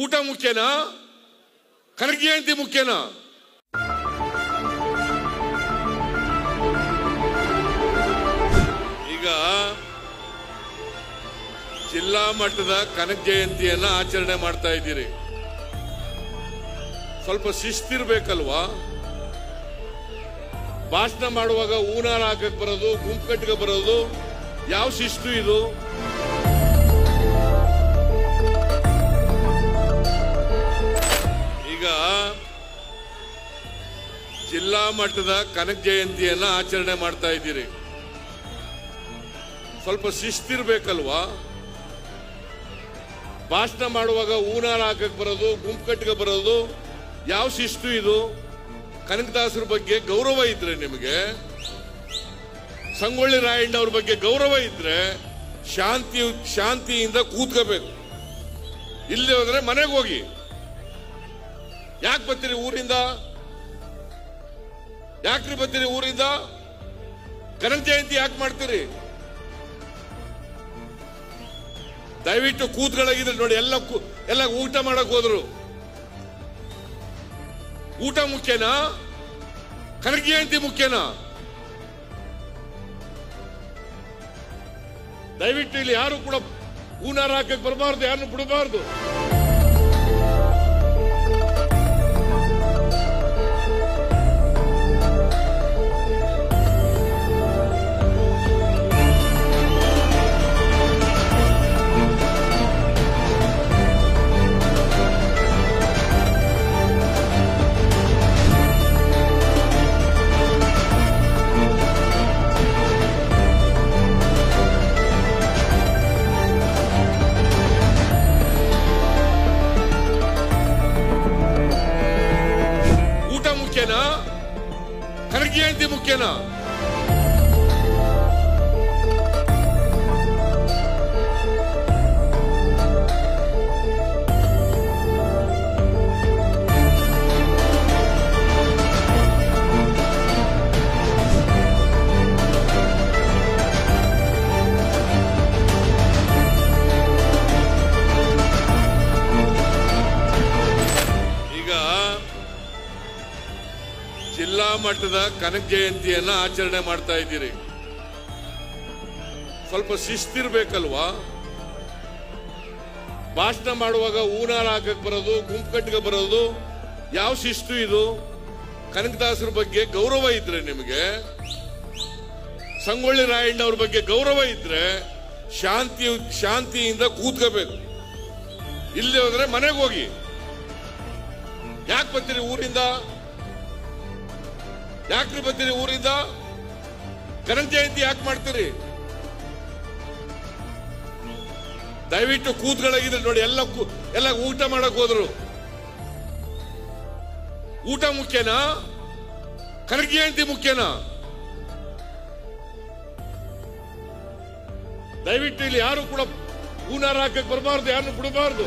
ಊಟ ಮುಖ್ಯನಾ? ಕನಕ ಜಯಂತಿ ಮುಖ್ಯನಾ? ಈಗ ಜಿಲ್ಲಾ ಮಟ್ಟದ ಕನಕ ಜಯಂತಿಯನ್ನ ಆಚರಣೆ ಮಾಡ್ತಾ ಇದ್ದೀರಿ. ಸ್ವಲ್ಪ ಶಿಸ್ತಿರ್ಬೇಕಲ್ವಾ? ಭಾಷಣ ಮಾಡುವಾಗ ಊನಾರ ಹಾಕಕ್ ಬರೋದು, ಗುಂಪು ಕಟ್ಟಿಗೆ ಬರೋದು, ಯಾವ ಶಿಸ್ತು ಇದು? ಜಿಲ್ಲಾ ಮಟ್ಟದ ಕನಕ ಜಯಂತಿಯನ್ನ ಆಚರಣೆ ಮಾಡ್ತಾ ಇದ್ದೀರಿ. ಸ್ವಲ್ಪ ಶಿಸ್ತಿರ್ಬೇಕಲ್ವಾ? ಭಾಷಣ ಮಾಡುವಾಗ ಊನಾರ ಹಾಕಕ್ ಬರೋದು ಗುಂಪು ಕಟ್ಟಿಗೆ ಬರೋದು, ಯಾವ ಶಿಸ್ತು ಇದು? ಕನಕದಾಸರ ಬಗ್ಗೆ ಗೌರವ ಇದ್ರೆ ನಿಮಗೆ, ಸಂಗೊಳ್ಳಿ ರಾಯಣ್ಣ ಅವ್ರ ಬಗ್ಗೆ ಗೌರವ ಇದ್ರೆ ಶಾಂತಿ, ಶಾಂತಿಯಿಂದ ಕೂತ್ಕೋಬೇಕು. ಇಲ್ಲಿ ಹೋದ್ರೆ ಮನೆಗೆ ಹೋಗಿ. ಯಾಕೆ ಬರ್ತೀರಿ ಊರಿಂದ? ಯಾಕ್ರಿ ಬರ್ತೀರಿ ಊರಿಂದ? ಕನಕ ಜಯಂತಿ ಯಾಕೆ ಮಾಡ್ತೀರಿ? ದಯವಿಟ್ಟು ಕೂತ್ಗಳಾಗಿದ್ರೆ ನೋಡಿ, ಎಲ್ಲ ಎಲ್ಲ ಊಟ ಮಾಡಕ್ ಹೋದ್ರು. ಊಟ ಮುಖ್ಯನಾ? ಕನಕ ಜಯಂತಿ ಮುಖ್ಯನಾ? ದಯವಿಟ್ಟು ಇಲ್ಲಿ ಯಾರು ಕೂಡ ಹೂನಾರ ಹಾಕಕ್ಕೆ ಬರಬಾರ್ದು, ಯಾರನ್ನು ಬಿಡಬಾರ್ದು. ಕನಕ ಜಯಂತಿ ಮುಖ್ಯನಾ ಜಿಲ್ಲಾ ಮಟ್ಟದ ಕನಕ ಜಯಂತಿಯನ್ನ ಆಚರಣೆ ಮಾಡ್ತಾ ಇದ್ದೀರಿ. ಸ್ವಲ್ಪ ಶಿಸ್ತಿರ್ಬೇಕಲ್ವಾ? ಭಾಷಣ ಮಾಡುವಾಗ ಊನಾರ ಹಾಕಕ್ ಬರೋದು, ಗುಂಪು ಕಟ್ಟಿಗೆ ಬರೋದು, ಯಾವ ಶಿಸ್ತು ಇದು? ಕನಕದಾಸರ ಬಗ್ಗೆ ಗೌರವ ಇದ್ರೆ ನಿಮಗೆ, ಸಂಗೊಳ್ಳಿ ರಾಯಣ್ಣ ಅವ್ರ ಬಗ್ಗೆ ಗೌರವ ಇದ್ರೆ ಶಾಂತಿ, ಶಾಂತಿಯಿಂದ ಕೂತ್ಕೋಬೇಕು. ಇಲ್ಲಿ ಹೋದ್ರೆ ಮನೆಗೆ ಹೋಗಿ. ಯಾಕೆ ಬರ್ತೀರಿ ಊರಿಂದ? ಯಾಕ್ರಿ ಬರ್ತೀರಿ ಊರಿಂದ? ಕನಕ ಜಯಂತಿ ಯಾಕೆ ಮಾಡ್ತೀರಿ? ದಯವಿಟ್ಟು ಕೂತ್ಗಳಾಗಿದ್ರೆ ನೋಡಿ, ಎಲ್ಲ ಎಲ್ಲ ಊಟ ಮಾಡಕ್ ಹೋದ್ರು. ಊಟ ಮುಖ್ಯನಾ? ಕನಕ ಜಯಂತಿ ಮುಖ್ಯನಾ? ದಯವಿಟ್ಟು ಇಲ್ಲಿ ಯಾರು ಕೂಡ ಹೂನಾರ ಹಾಕಕ್ ಬರಬಾರ್ದು, ಯಾರನ್ನು ಬಿಡಬಾರ್ದು.